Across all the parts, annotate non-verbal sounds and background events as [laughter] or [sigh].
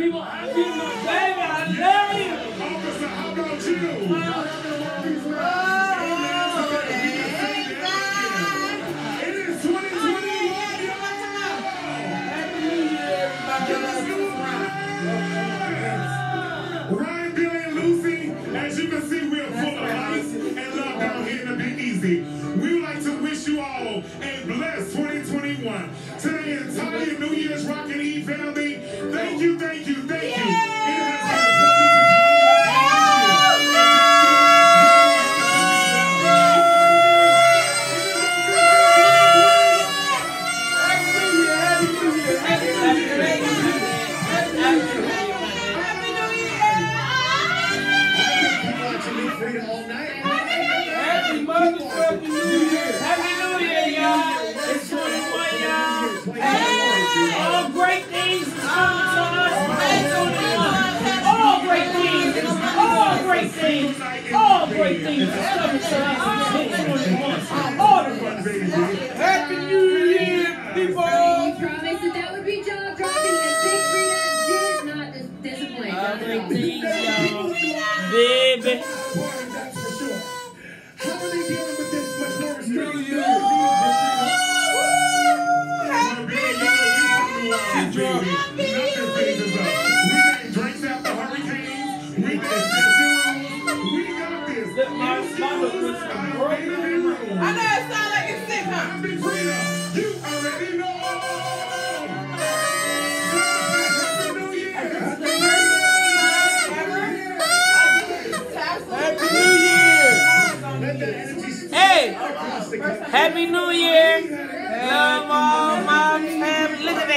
people happy in my baby, I love you! Officer, how about you? It is 2021, y'all. Ryan, Billy, and Lucy, as you can see, we are full of life and love down here the Big Easy. You all a blessed 2021. To the entire New Year's Rockin' Eve family, thank you, thank you, thank you. Disappoint. All That's things, y'all. Baby. How are they dealing with this much more New restriction? Year. Look, my mama was broken I know it sound like it's sick, huh?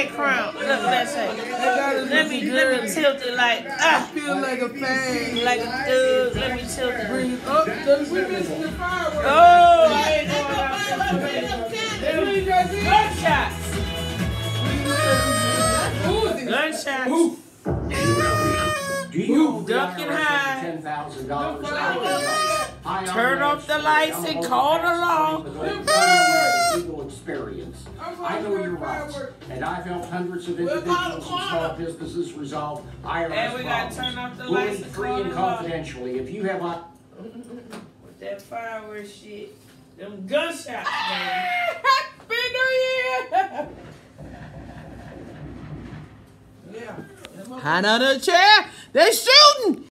That crown. Look at that shit. Let me, let me tilt it like, ah, Feel like a fan. like a thug. Let me tilt it. Bring it up. Cause we missing the fireworks. Oh, I ain't going out there. Gunshots. Gunshots. Who? Who? Ducking high. Ten thousand dollars. Turn off the lights and call the law. Legal experience. I know your rights, and I've helped hundreds of individuals and small businesses resolve IRS And we gotta problems. turn off the Fully, lights free and confidentially. If you have a With that fireworks shit. Them gunshots, [laughs] man. Happy New Year. Yeah. Hand on the chair. They're shooting.